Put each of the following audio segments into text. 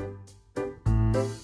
Música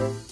you